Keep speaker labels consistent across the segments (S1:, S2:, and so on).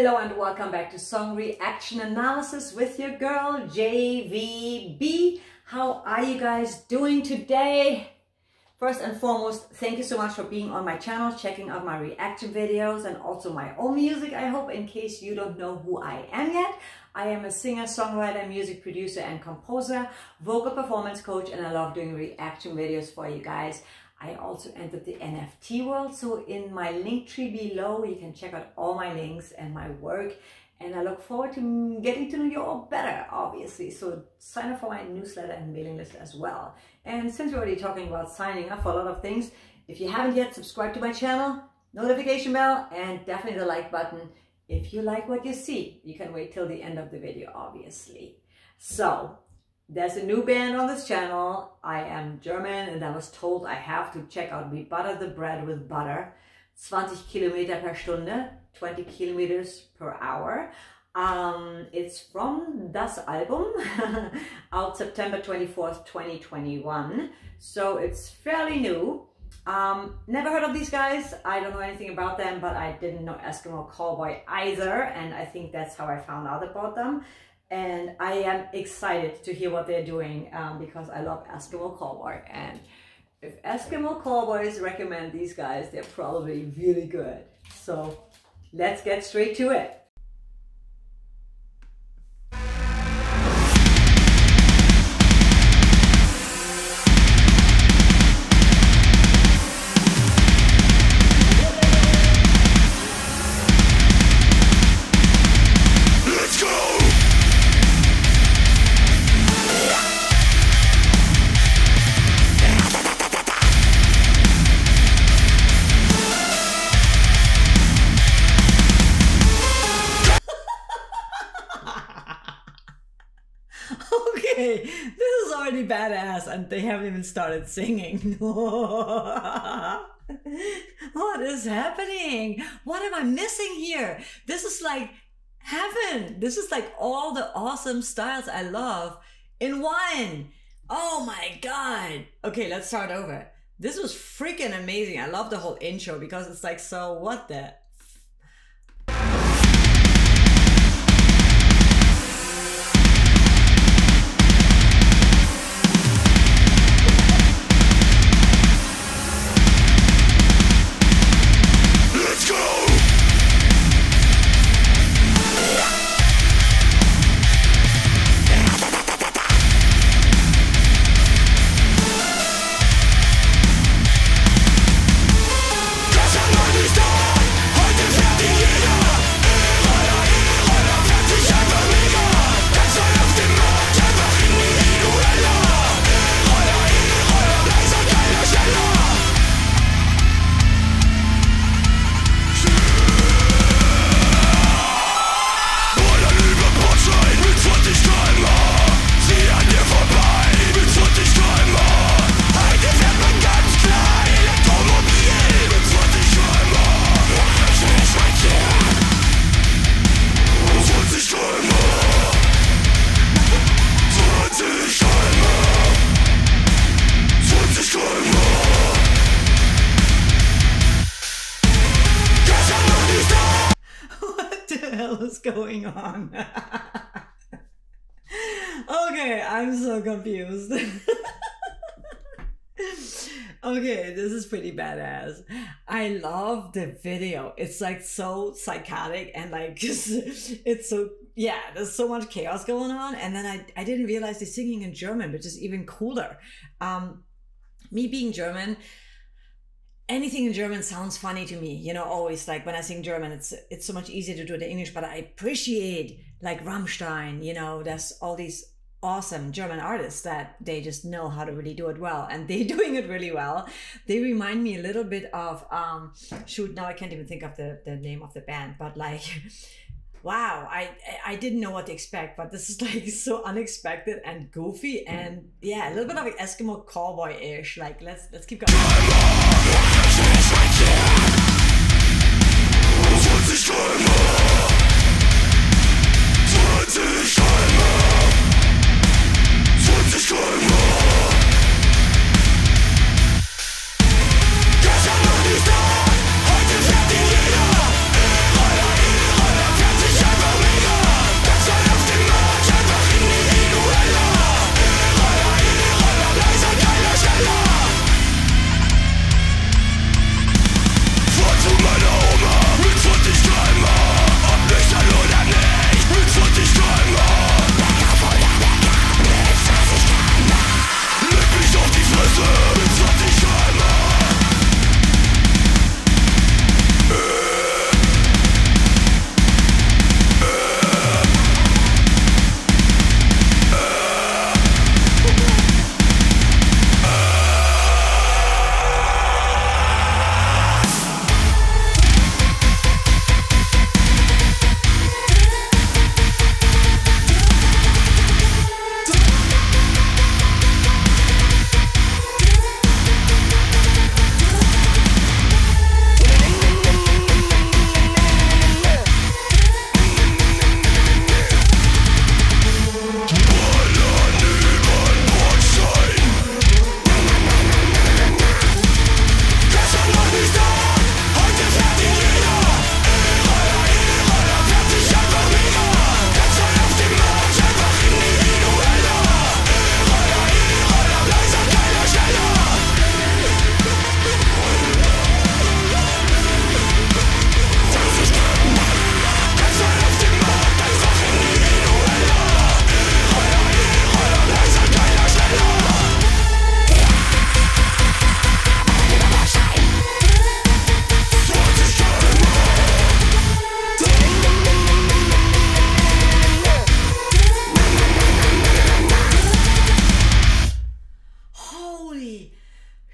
S1: Hello and welcome back to Song Reaction Analysis with your girl JVB. How are you guys doing today? First and foremost, thank you so much for being on my channel, checking out my reaction videos and also my own music, I hope, in case you don't know who I am yet. I am a singer, songwriter, music producer and composer, vocal performance coach, and I love doing reaction videos for you guys. I also entered the NFT world. So in my link tree below, you can check out all my links and my work. And I look forward to getting to know you all better, obviously. So sign up for my newsletter and mailing list as well. And since we're already talking about signing up for a lot of things, if you haven't yet, subscribe to my channel, notification bell, and definitely the like button. If you like what you see, you can wait till the end of the video, obviously. So there's a new band on this channel. I am German and I was told I have to check out We Butter the Bread with Butter. 20 kilometer per Stunde, 20 kilometers per hour. Um, it's from Das Album, out September 24th, 2021. So it's fairly new. Um, never heard of these guys. I don't know anything about them, but I didn't know Eskimo Callboy either. And I think that's how I found out about them and I am excited to hear what they're doing um, because I love Eskimo Callboy and if Eskimo Callboys recommend these guys, they're probably really good. So let's get straight to it. Badass, and they haven't even started singing. what is happening? What am I missing here? This is like heaven. This is like all the awesome styles I love in one. Oh my god. Okay, let's start over. This was freaking amazing. I love the whole intro because it's like, so what the confused. okay, this is pretty badass. I love the video. It's like so psychotic and like it's so yeah, there's so much chaos going on. And then I, I didn't realize they're singing in German, which is even cooler. Um, me being German, anything in German sounds funny to me. You know, always like when I sing German, it's it's so much easier to do in English. But I appreciate like Rammstein. You know, there's all these awesome German artists that they just know how to really do it well, and they're doing it really well. They remind me a little bit of um, shoot. Now I can't even think of the the name of the band, but like. wow i i didn't know what to expect but this is like so unexpected and goofy and yeah a little bit of like eskimo callboy-ish. like let's let's keep going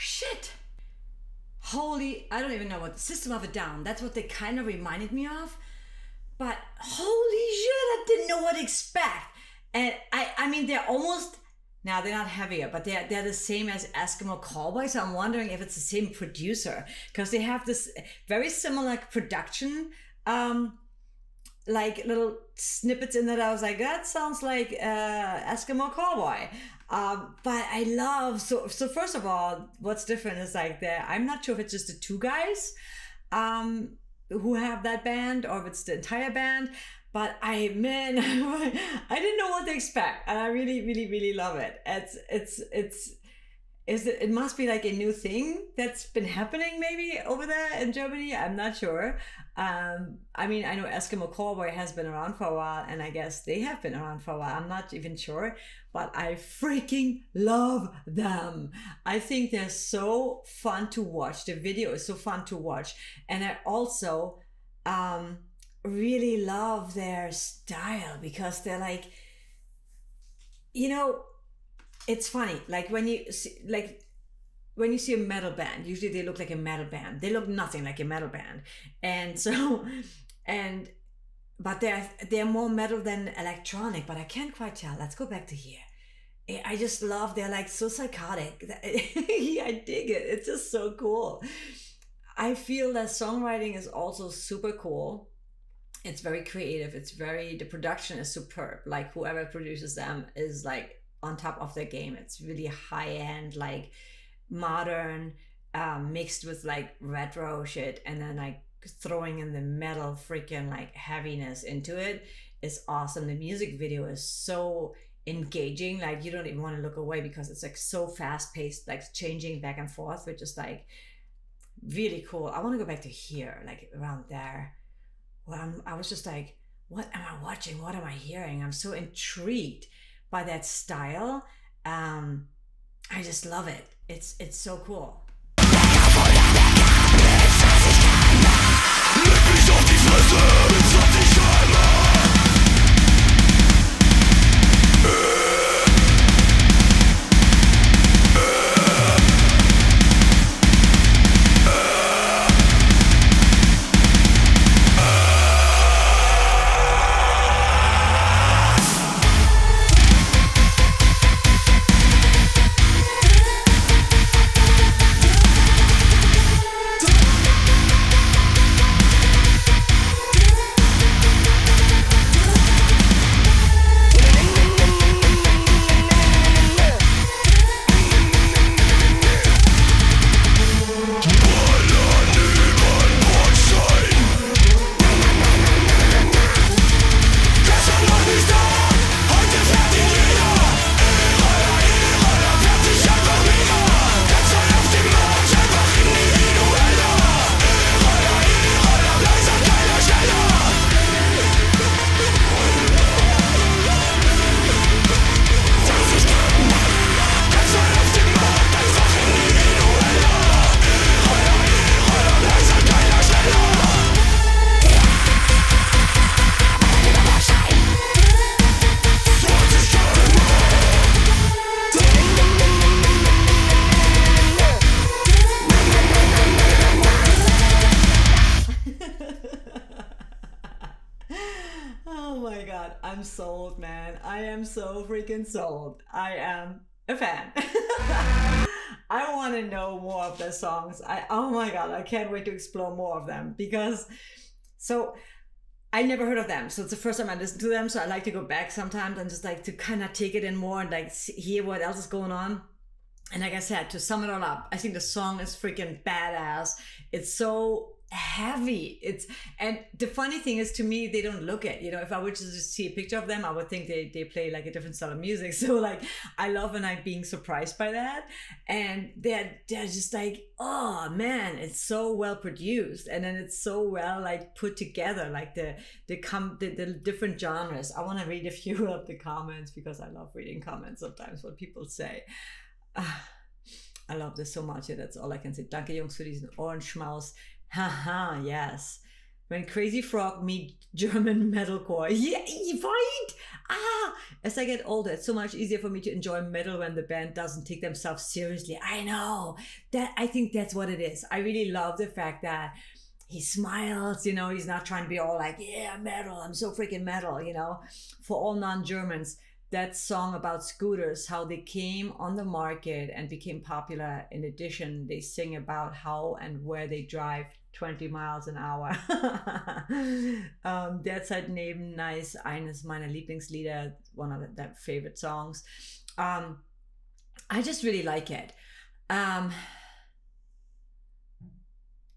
S1: shit. Holy, I don't even know what System of a Down. That's what they kind of reminded me of. But holy shit, I didn't know what to expect. And I, I mean, they're almost now they're not heavier, but they're they're the same as Eskimo Callboy. So I'm wondering if it's the same producer because they have this very similar production, um, like little snippets in that. I was like, that sounds like uh, Eskimo Callboy. Um, but I love so so. First of all, what's different is like that. I'm not sure if it's just the two guys um, who have that band or if it's the entire band but I man, I didn't know what to expect, and I really, really, really love it. It's it's it's is it, it must be like a new thing that's been happening maybe over there in Germany. I'm not sure. Um, I mean, I know Eskimo Callboy has been around for a while, and I guess they have been around for a while. I'm not even sure, but I freaking love them. I think they're so fun to watch. The video is so fun to watch, and I also. Um, really love their style because they're like you know it's funny like when you see, like when you see a metal band usually they look like a metal band. They look nothing like a metal band. And so and but they're they're more metal than electronic but i can't quite tell. Let's go back to here. I just love they're like so psychotic. I dig it. It's just so cool. I feel that songwriting is also super cool. It's very creative. It's very the production is superb. Like whoever produces them is like on top of their game it's really high end like modern um, mixed with like retro shit and then like throwing in the metal freaking like heaviness into it is awesome the music video is so engaging like you don't even want to look away because it's like so fast paced like changing back and forth which is like really cool i want to go back to here like around there well, I'm, I was just like, what am I watching? What am I hearing? I'm so intrigued by that style. Um, I just love it. It's it's so cool. Freaking sold. I am a fan. I want to know more of their songs. I oh my god, I can't wait to explore more of them because so I never heard of them, so it's the first time I listen to them. So I like to go back sometimes and just like to kind of take it in more and like see, hear what else is going on. And like I said, to sum it all up, I think the song is freaking badass. It's so heavy it's and the funny thing is to me they don't look it you know if i were to just see a picture of them i would think they, they play like a different style of music so like i love when i'm being surprised by that and they're they're just like oh man it's so well produced and then it's so well like put together like the the come the, the different genres i want to read a few of the comments because i love reading comments sometimes what people say uh, I love this so much. Yeah, that's all I can say. Danke, Jungs, für diesen Ohrenschmaus. Haha, yes. when Crazy Frog meet German metalcore. Yeah, right? Ah, as I get older, it's so much easier for me to enjoy metal when the band doesn't take themselves seriously. I know that. I think that's what it is. I really love the fact that he smiles, you know, he's not trying to be all like, yeah, metal, I'm so freaking metal, you know. For all non Germans, that song about scooters, how they came on the market and became popular. In addition, they sing about how and where they drive 20 miles an hour. um, derzeit neben Nice eines meiner Lieblingslieder, one of their favorite songs. Um, I just really like it. Um,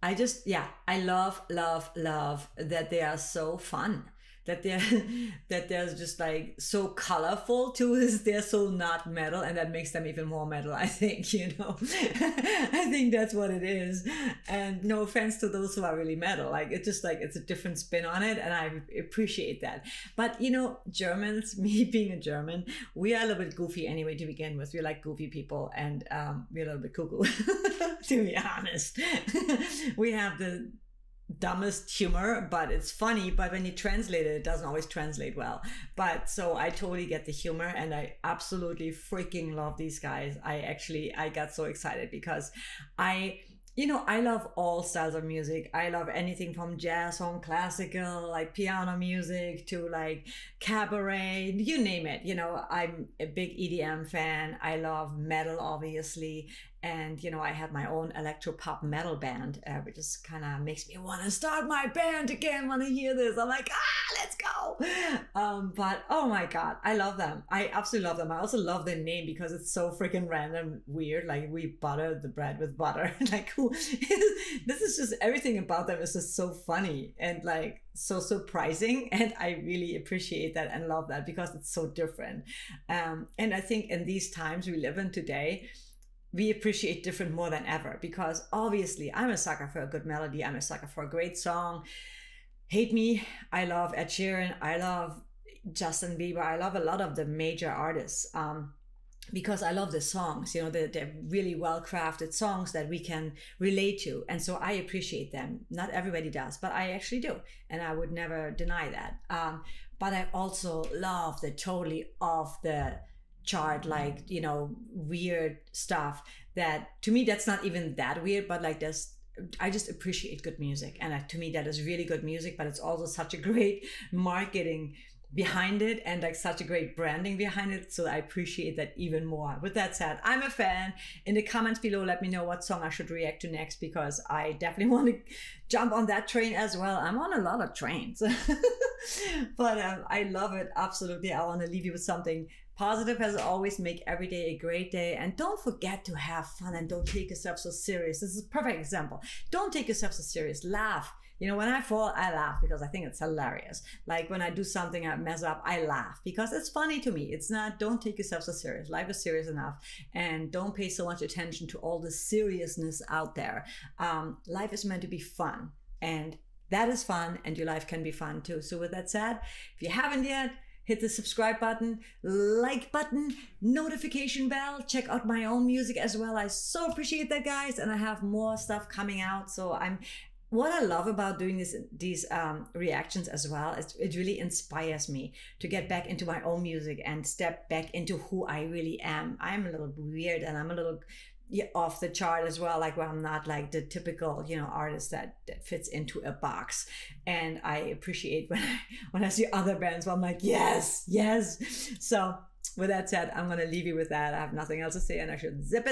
S1: I just, yeah, I love, love, love that they are so fun that they're that they're just like so colorful too is they're so not metal and that makes them even more metal i think you know? I think that's what it is. And no offense to those who are really metal like it's just like it's a different spin on it and i appreciate that. But you know germans me being a german we are a little bit goofy anyway to begin with. We're like goofy people and um, we're a little bit cuckoo to be honest. We have the dumbest humor, but it's funny. But when you translate it, it doesn't always translate well. But so I totally get the humor and I absolutely freaking love these guys. I actually, I got so excited because I, you know, I love all styles of music. I love anything from jazz, from classical, like piano music to like cabaret, you name it. You know, I'm a big EDM fan. I love metal, obviously. And you know i had my own electro pop metal band uh, which just kind of makes me want to start my band again when i hear this. I'm like ah let's go. Um, but oh my god i love them. I absolutely love them. I also love the name because it's so freaking random weird. Like we butter the bread with butter. Like who this is just everything about them is just so funny and like so surprising and i really appreciate that and love that because it's so different um, and i think in these times we live in today we appreciate different more than ever because obviously I'm a sucker for a good melody. I'm a sucker for a great song. Hate me. I love Ed Sheeran. I love Justin Bieber. I love a lot of the major artists. Um, because I love the songs, you know, they're, they're really well crafted songs that we can relate to. And so I appreciate them. Not everybody does, but I actually do. And I would never deny that. Um, but I also love the totally off the chart like you know weird stuff that to me that's not even that weird but like there's I just appreciate good music and to me that is really good music but it's also such a great marketing behind it and like such a great branding behind it. So I appreciate that even more. With that said, I'm a fan. In the comments below, let me know what song I should react to next because I definitely want to jump on that train as well. I'm on a lot of trains, but um, I love it. Absolutely. I want to leave you with something positive as always. Make every day a great day. And don't forget to have fun and don't take yourself so serious. This is a perfect example. Don't take yourself so serious. Laugh you know, when I fall, I laugh because I think it's hilarious. Like when I do something, I mess up, I laugh because it's funny to me. It's not, don't take yourself so serious. Life is serious enough. And don't pay so much attention to all the seriousness out there. Um, life is meant to be fun. And that is fun. And your life can be fun too. So, with that said, if you haven't yet, hit the subscribe button, like button, notification bell. Check out my own music as well. I so appreciate that, guys. And I have more stuff coming out. So I'm what I love about doing this, these um, reactions as well is it really inspires me to get back into my own music and step back into who I really am. I'm a little weird and I'm a little off the chart as well like where i'm not like the typical you know artist that, that fits into a box. And i appreciate when i when i see other bands where i'm like yes yes. So with that said i'm going to leave you with that. I have nothing else to say and i should zip it